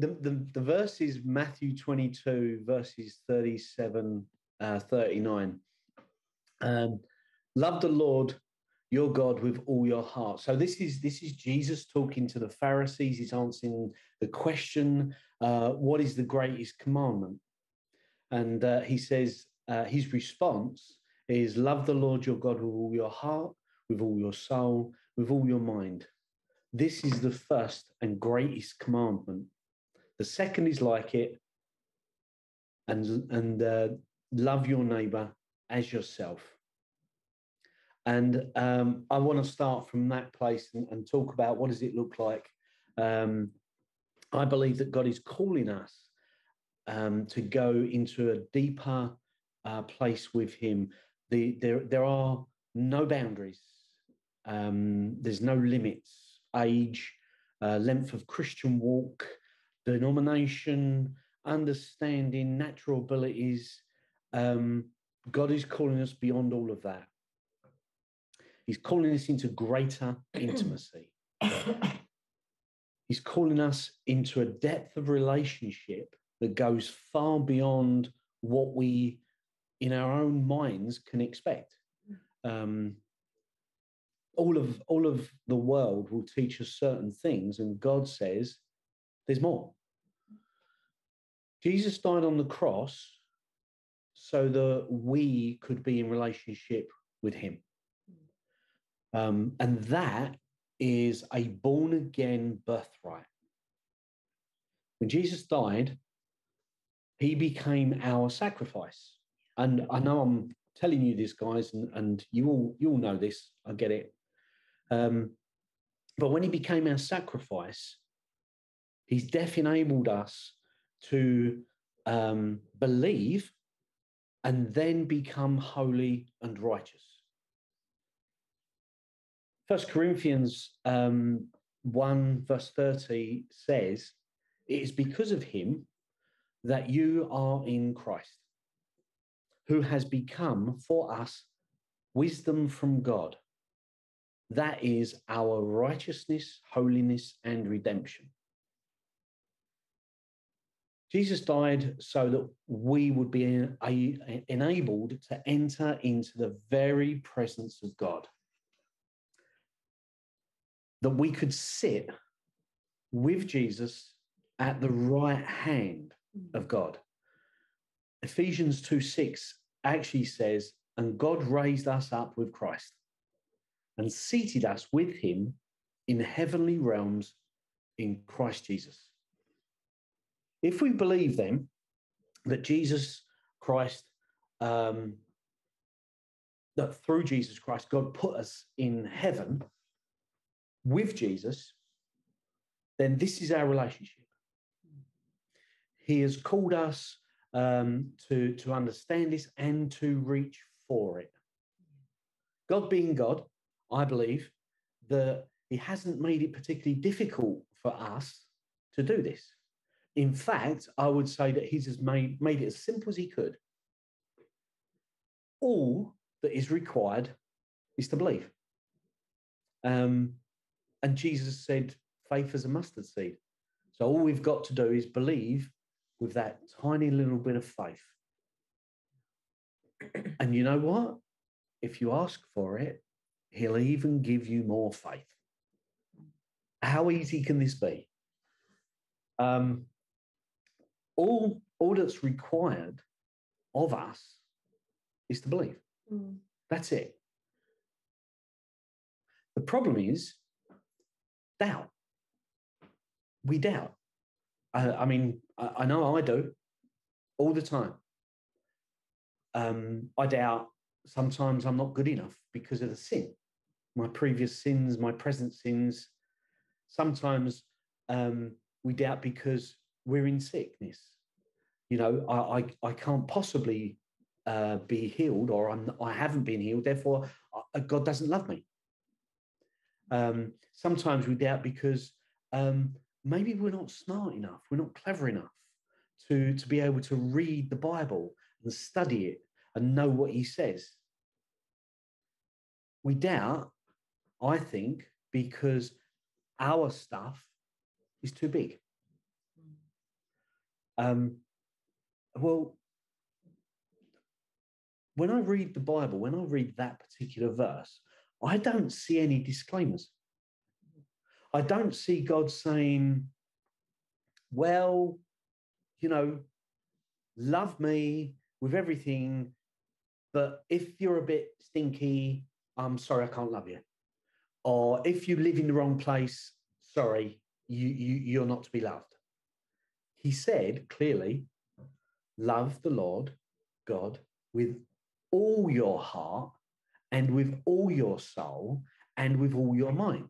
the, the, the verse is Matthew 22, verses 37, uh, 39. Um, love the Lord your God with all your heart. So this is this is Jesus talking to the Pharisees. He's answering the question, uh, "What is the greatest commandment?" And uh, he says uh, his response is, "Love the Lord your God with all your heart, with all your soul, with all your mind." This is the first and greatest commandment. The second is like it, and and uh, love your neighbor as yourself. And um, I want to start from that place and, and, talk about what does it look like. Um, I believe that God is calling us um, to go into a deeper uh, place with Him. The, there, there are no boundaries. Um, there's no limits. Age, uh, length of Christian walk, denomination, understanding, natural abilities. Um, God is calling us beyond all of that. He's calling us into greater intimacy. He's calling us into a depth of relationship that goes far beyond what we, in our own minds, can expect. Um, all of all of the world will teach us certain things, and God says there's more. Jesus died on the cross so that we could be in relationship with Him. Um, and that is a born again birthright. When Jesus died, he became our sacrifice. And I know I'm telling you this, guys, and, and you all you all know this. I get it. Um, but when he became our sacrifice, he's deaf enabled us to um, believe and then become holy and righteous. First Corinthians um, 1, verse 30 says, It is because of him that you are in Christ, who has become for us wisdom from God. That is our righteousness, holiness, and redemption. Jesus died so that we would be enabled to enter into the very presence of God that we could sit with Jesus at the right hand of God. Ephesians 2 6 actually says, And God raised us up with Christ and seated us with him in the heavenly realms in Christ Jesus. If we believe then that Jesus Christ, um, that through Jesus Christ, God put us in heaven, with Jesus, then this is our relationship. He has called us um, to, to understand this and to reach for it. God being God, I believe that He hasn't made it particularly difficult for us to do this. In fact, I would say that He's made, made it as simple as He could. All that is required is to believe. Um, and Jesus said, faith is a mustard seed. So all we've got to do is believe with that tiny little bit of faith. And you know what? If you ask for it, he'll even give you more faith. How easy can this be? Um, all, all that's required of us is to believe. Mm. That's it. The problem is doubt. We doubt. I, I mean, I, I, know I do all the time. Um, I doubt sometimes I'm not good enough because of the sin, my previous sins, my present sins. Sometimes um, we doubt because we're in sickness. You know, I, I, I can't possibly uh, be healed or I'm, I haven't been healed. Therefore, uh, God doesn't love me. Um, sometimes we doubt because um, maybe we're not smart enough, we're not clever enough to, to be able to read the Bible and study it and know what he says. We doubt, I think, because our stuff is too big. Um, well, when I read the Bible, when I read that particular verse, I don't see any disclaimers. I don't see God saying, well, you know, love me with everything, but if you're a bit stinky, I'm sorry, I can't love you. Or if you live in the wrong place, sorry, you, you, you're not to be loved. He said clearly, love the Lord God with all your heart and with all your soul and with all your mind.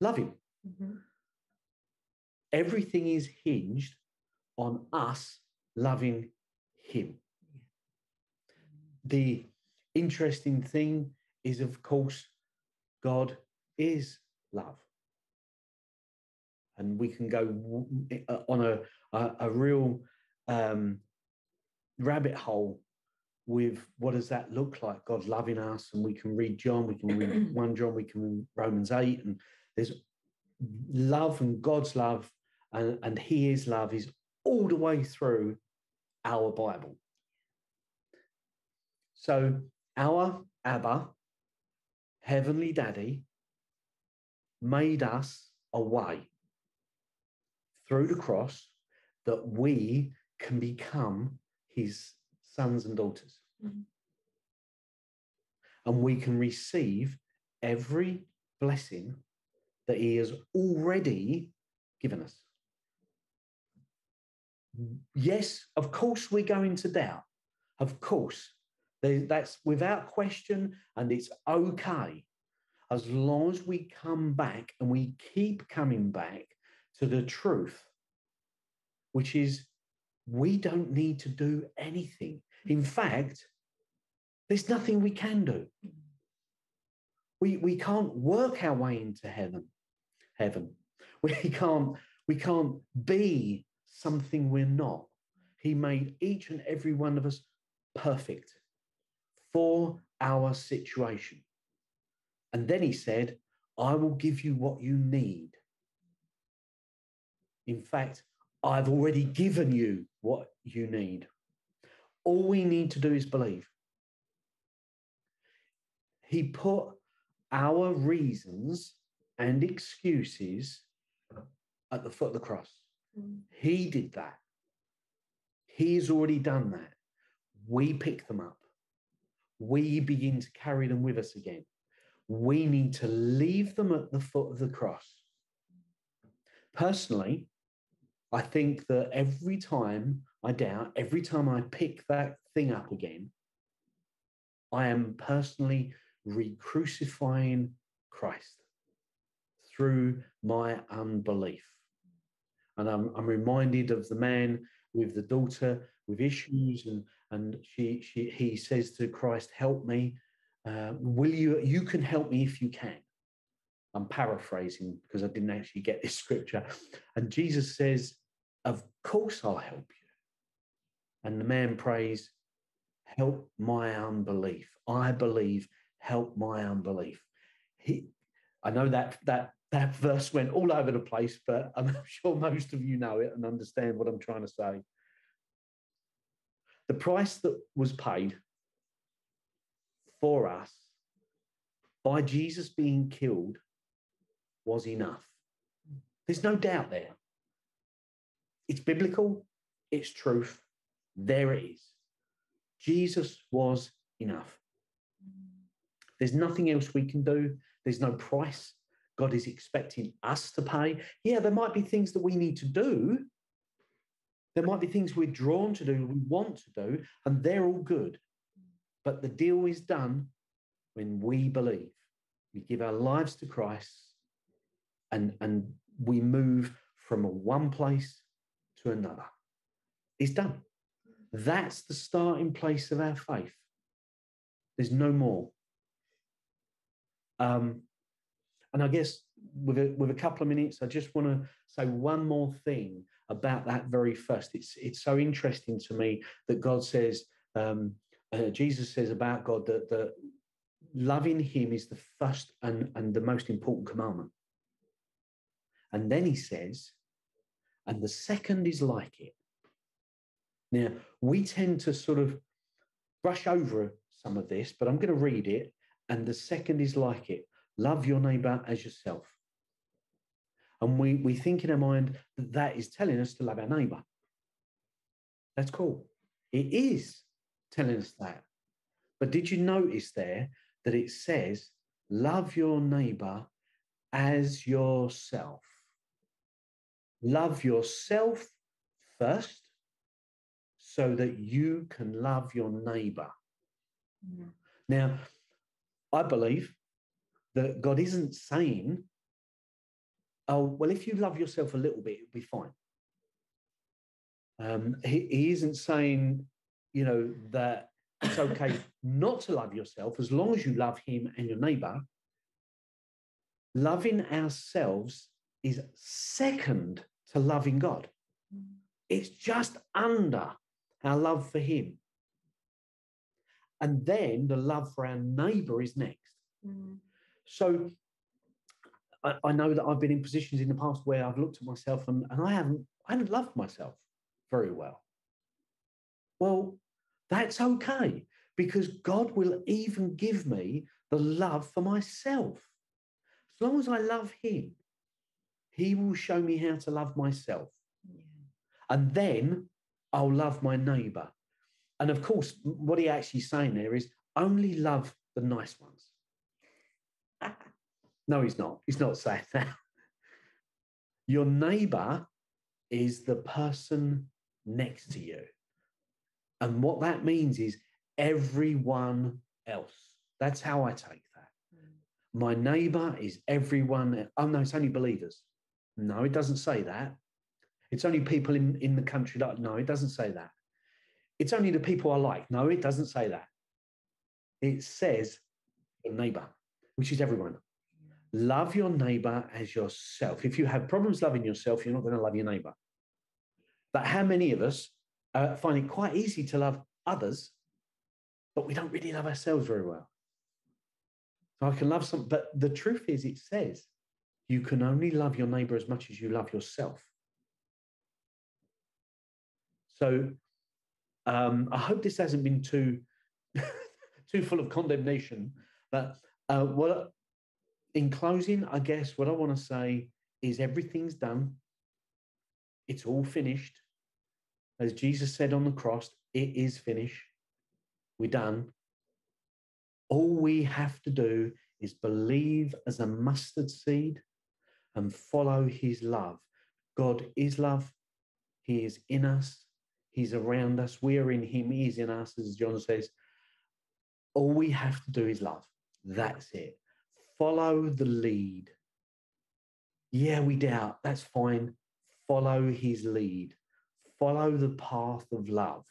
Love Him. Mm-hmm. Everything is hinged on us loving Him. The interesting thing is, of course, God is love. And we can go uh, on a, a, a real um, rabbit hole with what does that look like? God loving us, and we can read John, we can read 1 John, we can read Romans 8, and there's love and God's love, and, and He is love is all the way through our Bible. So, our Abba, Heavenly Daddy, made us a way through the cross that we can become His sons and daughters. Mm-hmm. And we can receive every blessing that He has already given us. Yes, of course, we're going to doubt. Of course, that's without question, and it's okay as long as we come back and we keep coming back to the truth, which is we don't need to do anything. In fact, there's nothing we can do. We, we can't work our way into heaven. Heaven. We can't, we can't be something we're not. He made each and every one of us perfect for our situation. And then he said, I will give you what you need. In fact, I've already given you what you need. All we need to do is believe. He put our reasons and excuses at the foot of the cross. Mm. He did that. He's already done that. We pick them up. We begin to carry them with us again. We need to leave them at the foot of the cross. Personally, I think that every time I doubt, every time I pick that thing up again, I am personally re crucifying Christ through my unbelief. And I'm, I'm reminded of the man with the daughter with issues, and, and she, she, he says to Christ, Help me. Uh, will you? You can help me if you can. I'm paraphrasing because I didn't actually get this scripture. And Jesus says, Of course I'll help you. And the man prays, Help my unbelief. I believe, help my unbelief. He, I know that that that verse went all over the place, but I'm sure most of you know it and understand what I'm trying to say. The price that was paid for us by Jesus being killed was enough. There's no doubt there. It's biblical, it's truth, there it is. Jesus was enough. There's nothing else we can do. There's no price God is expecting us to pay. Yeah, there might be things that we need to do. There might be things we're drawn to do, we want to do, and they're all good. But the deal is done when we believe. We give our lives to Christ and, and we move from one place to another. It's done. That's the starting place of our faith. There's no more. Um, and I guess with a, with a couple of minutes, I just want to say one more thing about that very first. It's it's so interesting to me that God says, um, uh, Jesus says about God that that loving Him is the first and and the most important commandment. And then He says, and the second is like it. Now, we tend to sort of brush over some of this, but I'm going to read it. And the second is like it love your neighbor as yourself. And we, we think in our mind that that is telling us to love our neighbor. That's cool. It is telling us that. But did you notice there that it says, love your neighbor as yourself? Love yourself first so that you can love your neighbor. Yeah. Now, I believe that God isn't saying, oh, well, if you love yourself a little bit, it'll be fine. Um, he, he isn't saying, you know, that it's okay not to love yourself as long as you love him and your neighbor. Loving ourselves is second loving God. It's just under our love for him. And then the love for our neighbor is next. Mm. So I, I, know that I've been in positions in the past where I've looked at myself and, and I haven't I haven't loved myself very well. Well, that's okay because God will even give me the love for myself. As long as I love Him, He will show me how to love myself. Yeah. And then I'll love my neighbor. And of course, what he actually saying there is only love the nice ones. no, he's not. He's not saying that. Your neighbor is the person next to you. And what that means is everyone else. That's how I take that. Mm. My neighbor is everyone. Oh, no, it's only believers. No, it doesn't say that. It's only people in, in the country that, no, it doesn't say that. It's only the people I like. No, it doesn't say that. It says your neighbor, which is everyone. Love your neighbor as yourself. If you have problems loving yourself, you're not going to love your neighbor. But how many of us uh, find it quite easy to love others, but we don't really love ourselves very well? So I can love some, but the truth is, it says you can only love your neighbor as much as you love yourself. So um, I hope this hasn't been too too full of condemnation. But uh, what, in closing, I guess what I want to say is everything's done. It's all finished. As Jesus said on the cross, it is finished. We're done. All we have to do is believe as a mustard seed and follow his love. God is love. He is in us. He's around us. We're in him. He's in us, as John says. All we have to do is love. That's it. Follow the lead. Yeah, we doubt. That's fine. Follow his lead. Follow the path of love.